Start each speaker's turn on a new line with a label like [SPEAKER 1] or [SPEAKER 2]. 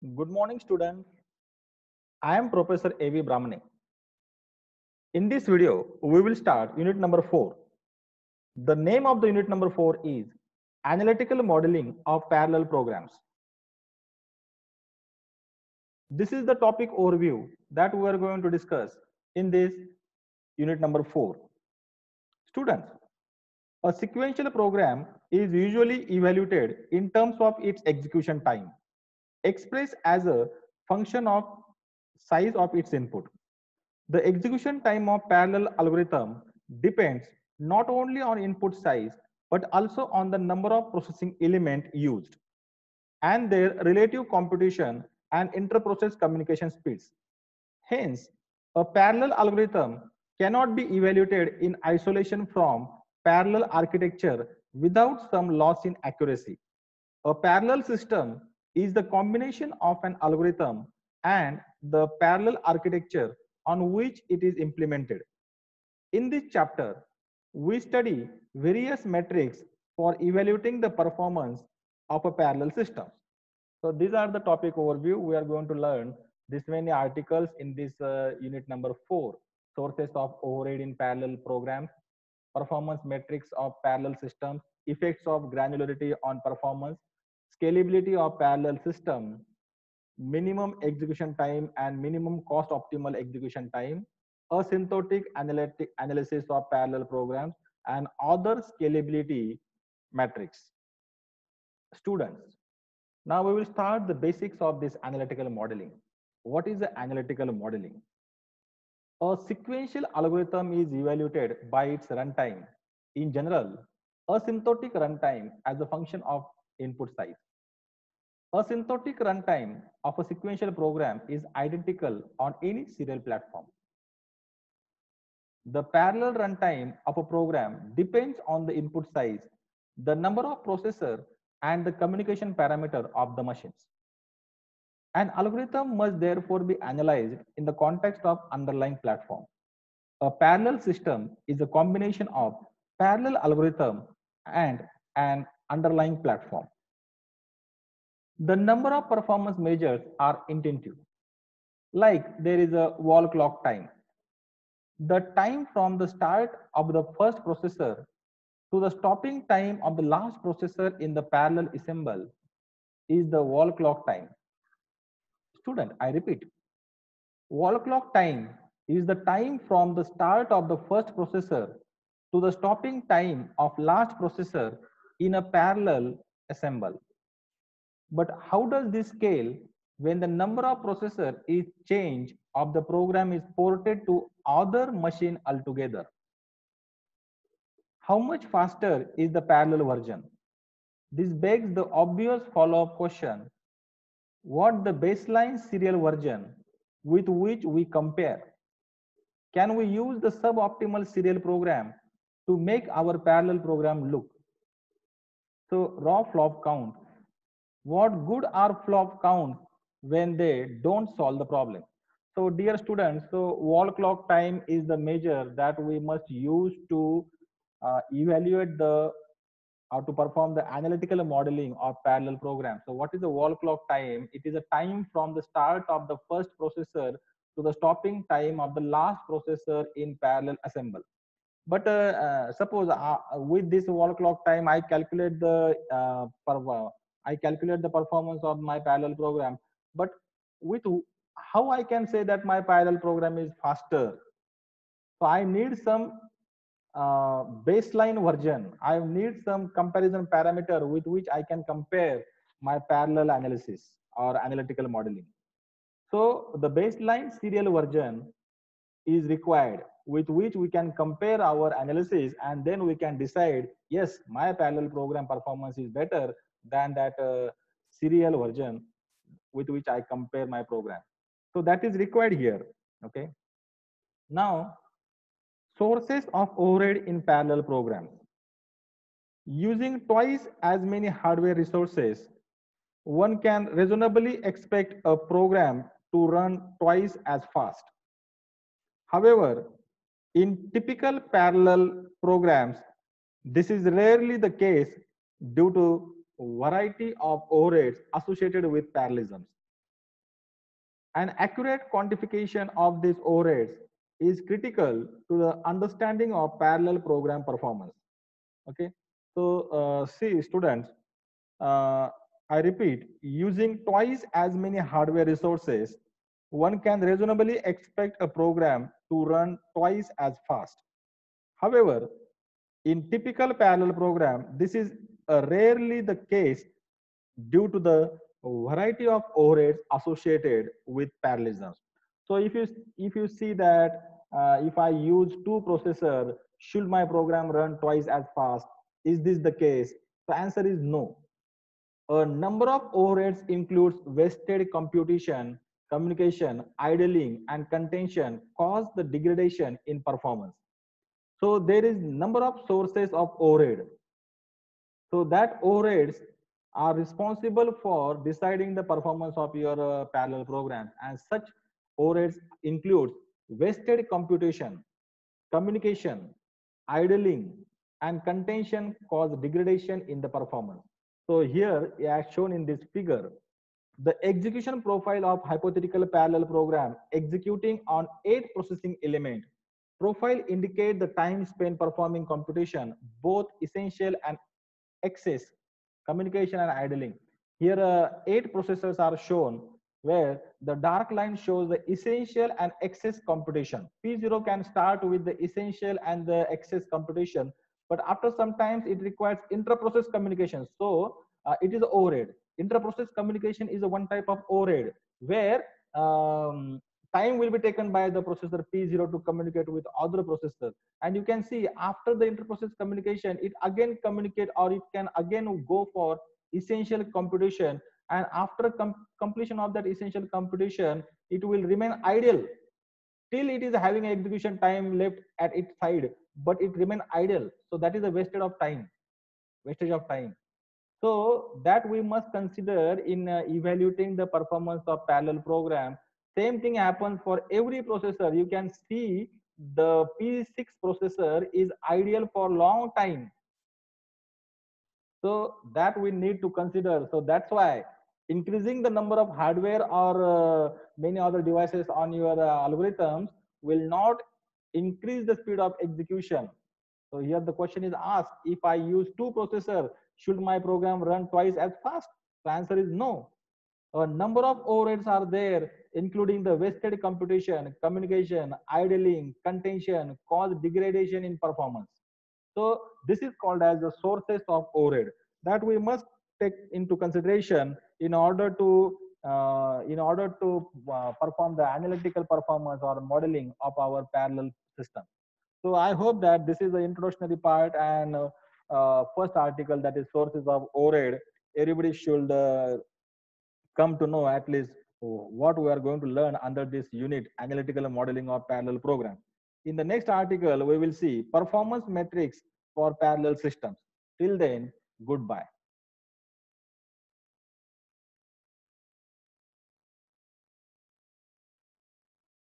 [SPEAKER 1] Good morning, students. I am Professor A.V. Brahmane. In this video, we will start unit number 4. The name of the unit number 4 is Analytical Modeling of Parallel Programs. This is the topic overview that we are going to discuss in this unit number 4. Students, a sequential program is usually evaluated in terms of its execution time, expressed as a function of size of its input. The execution time of parallel algorithm depends not only on input size, but also on the number of processing element used and their relative computation and inter-process communication speeds. Hence, a parallel algorithm cannot be evaluated in isolation from parallel architecture without some loss in accuracy. A parallel system is the combination of an algorithm and the parallel architecture on which it is implemented. In this chapter, we study various metrics for evaluating the performance of a parallel system. So these are the topic overview. We are going to learn this many articles in this uh, unit number four, sources of overhead in parallel programs, performance metrics of parallel systems, effects of granularity on performance, scalability of parallel system, minimum execution time and minimum cost optimal execution time, asymptotic analytic analysis of parallel programs, and other scalability metrics. Students, now we will start the basics of this analytical modeling. What is the analytical modeling? A sequential algorithm is evaluated by its runtime. In general, asymptotic runtime as a function of input size. Asymptotic runtime of a sequential program is identical on any serial platform. The parallel runtime of a program depends on the input size, the number of processor, and the communication parameter of the machines. An algorithm must therefore be analyzed in the context of underlying platform. A parallel system is a combination of parallel algorithm and an underlying platform. The number of performance measures are intensive. Like there is a wall clock time. The time from the start of the first processor to the stopping time of the last processor in the parallel ensemble is the wall clock time. Student, I repeat, wall clock time is the time from the start of the first processor to the stopping time of last processor in a parallel ensemble. But how does this scale when the number of processor is changed of the program is ported to other machine altogether? How much faster is the parallel version? This begs the obvious follow-up question. What the baseline serial version with which we compare? Can we use the suboptimal serial program to make our parallel program look? So raw flop count. What good are flop counts when they don't solve the problem? So dear students so wall clock time is the measure that we must use to uh, evaluate the or to perform the analytical modeling of parallel programs. So what is the wall clock time? It is a time from the start of the first processor to the stopping time of the last processor in parallel ensemble but uh, uh, suppose uh, with this wall clock time i calculate the uh, I calculate the performance of my parallel program. But with how I can say that my parallel program is faster? So I need some uh, baseline version. I need some comparison parameter with which I can compare my parallel analysis or analytical modeling. So the baseline serial version is required with which we can compare our analysis and then we can decide, yes, my parallel program performance is better than that uh, serial version with which I compare my program. So that is required here. Okay. Now, sources of overhead in parallel programs. Using twice as many hardware resources, one can reasonably expect a program to run twice as fast. However, in typical parallel programs, this is rarely the case due to variety of overheads associated with parallelisms. An accurate quantification of these overheads is critical to the understanding of parallel program performance. Okay, so uh, see students, uh, I repeat, using twice as many hardware resources, one can reasonably expect a program to run twice as fast. However, in typical parallel program, this is uh, rarely the case due to the variety of overheads associated with parallelism. So if you if you see that uh, if I use two processor, should my program run twice as fast? Is this the case? The answer is no. A number of overheads includes wasted computation, communication, idling, and contention cause the degradation in performance. So there is number of sources of overhead. So that overheads are responsible for deciding the performance of your uh, parallel program and such overheads includes wasted computation, communication, idling, and contention cause degradation in the performance. So here, as shown in this figure, the execution profile of hypothetical parallel program executing on eight processing element profile indicate the time spent performing computation, both essential and excess, communication and idling. Here, uh, eight processors are shown where the dark line shows the essential and excess computation. P0 can start with the essential and the excess computation, but after some times it requires intra-process communication. So uh, it is overhead. Intra-process communication is a one type of overhead where um, time will be taken by the processor P0 to communicate with other processor. And you can see after the inter-process communication, it again communicate or it can again go for essential computation. And after com completion of that essential computation it will remain idle till it is having execution time left at its side but it remain idle. So that is a wastage of time. Wastage of time so that we must consider in uh, evaluating the performance of parallel program. Same thing happens for every processor. You can see the p6 processor is ideal for long time. So that we need to consider. So that's why increasing the number of hardware or uh, many other devices on your uh, algorithms will not increase the speed of execution. So here the question is asked, if I use two processor, should my program run twice as fast? The answer is no. A number of overheads are there, including the wasted computation, communication, idling, contention, cause degradation in performance. So this is called as the sources of overhead that we must take into consideration in order to uh, in order to uh, perform the analytical performance or modeling of our parallel system. So I hope that this is the introductory part and uh, uh first article that is sources of overhead. Everybody should uh, come to know at least what we are going to learn under this unit analytical modeling of parallel program. In the next article, we will see performance metrics for parallel systems. Till then, goodbye.